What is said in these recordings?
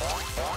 Bye.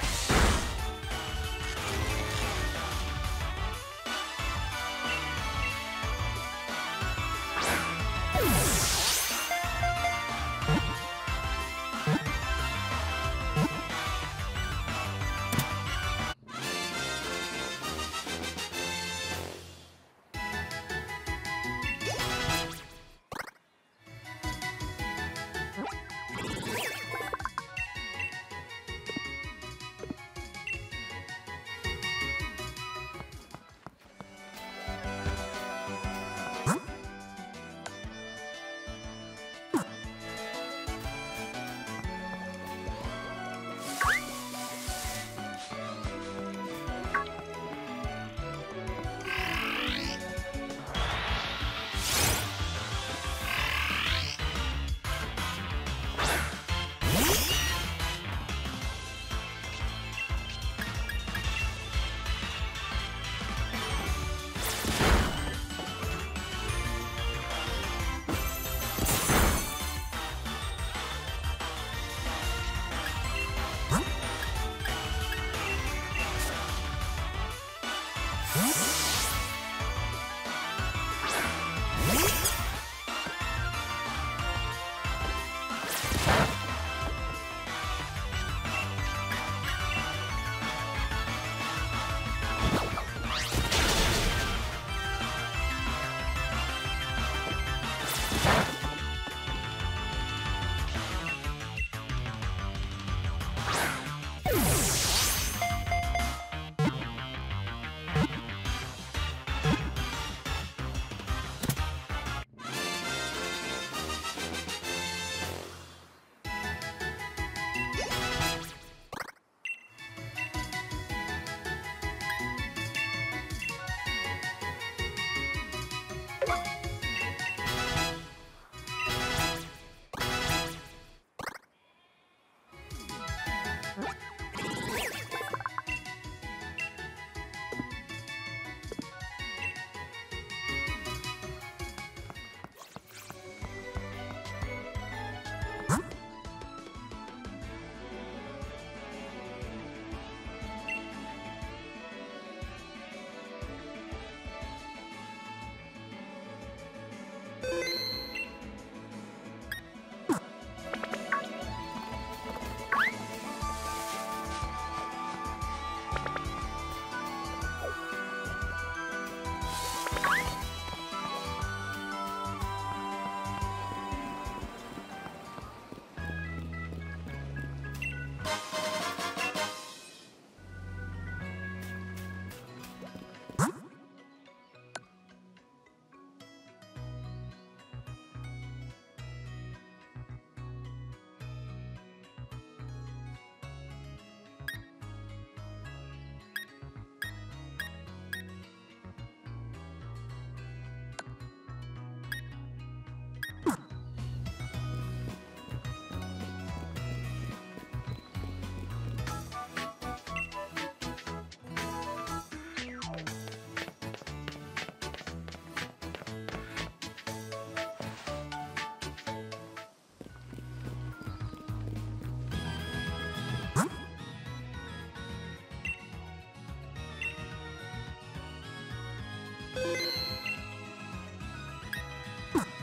Huh.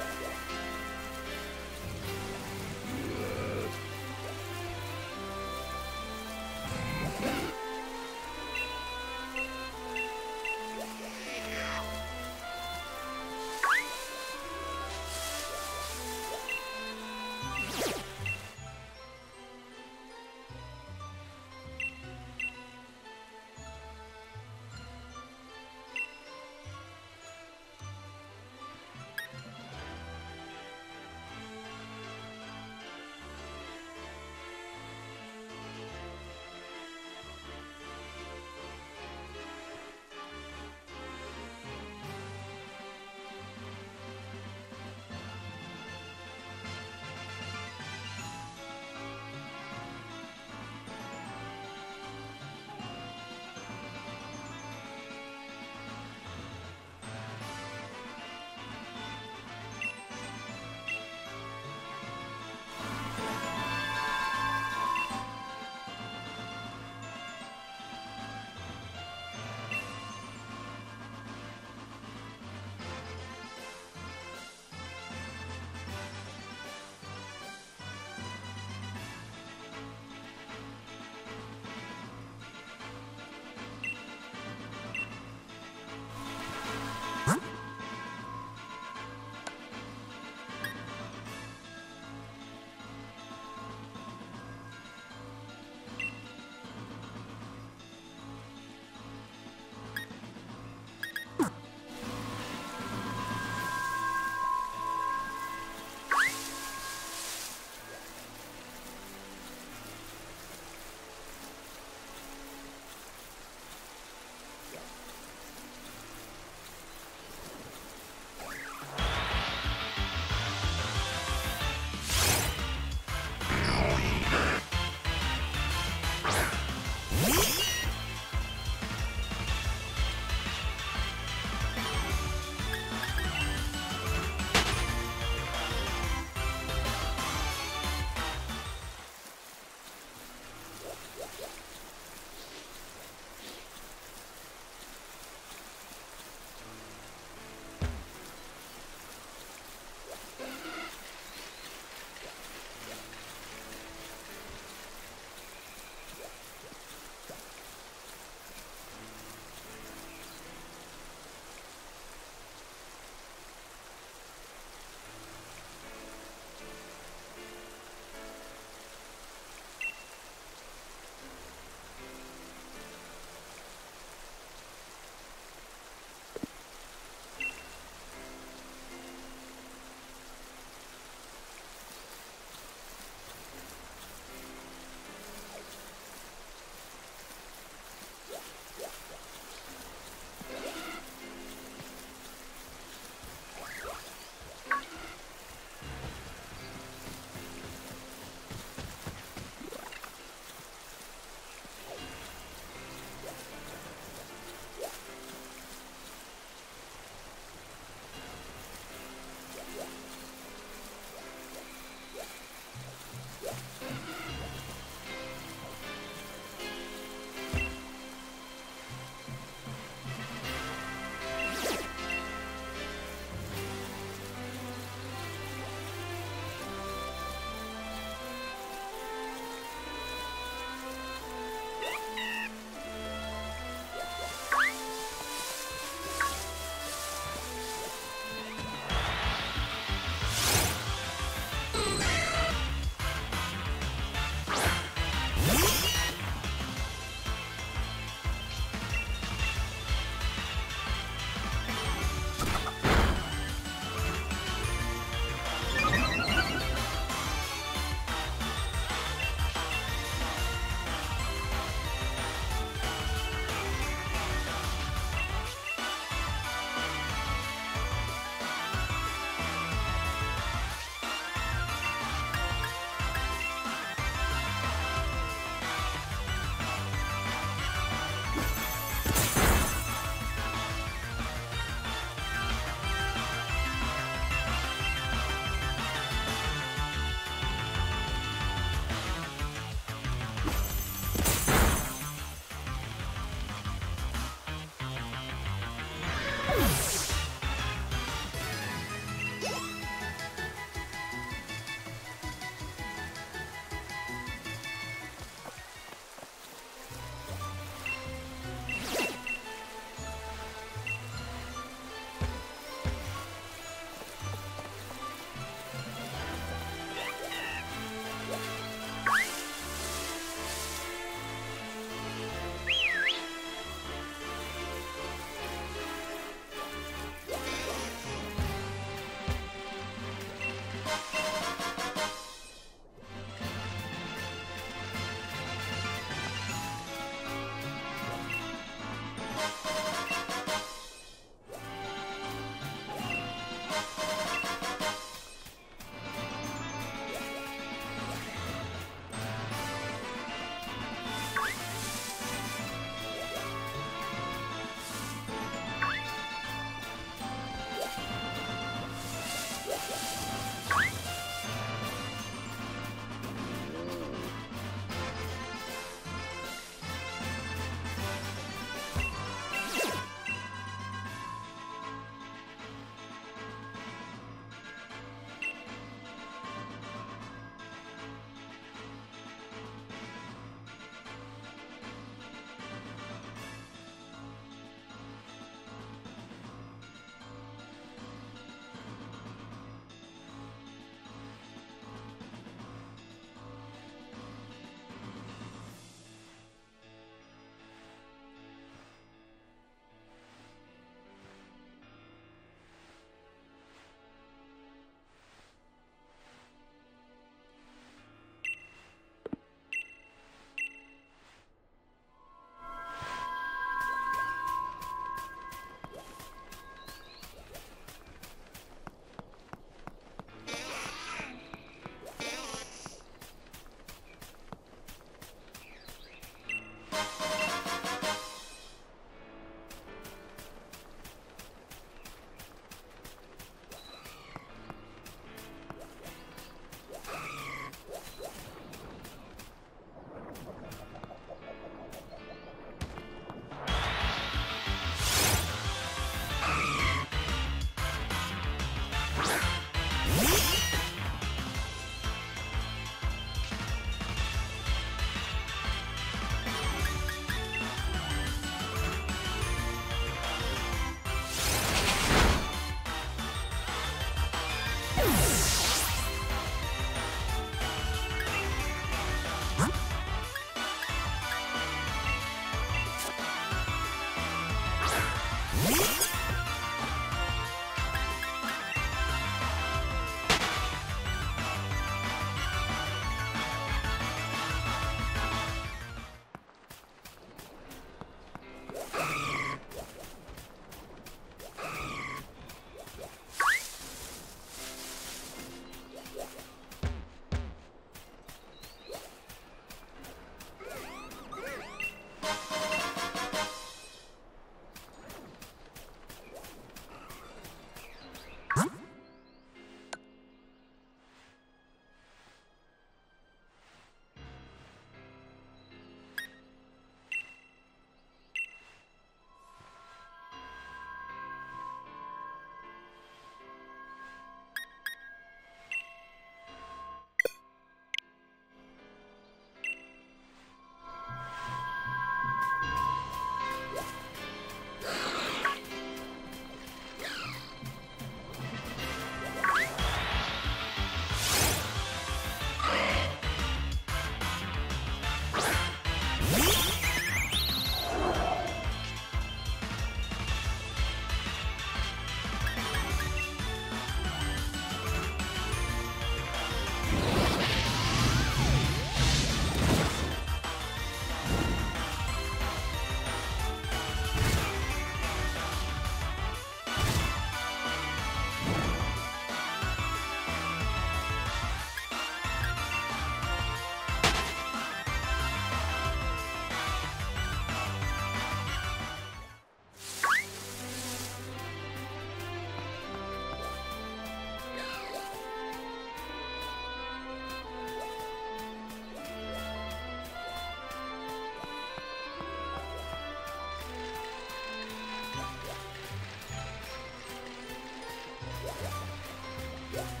Yeah.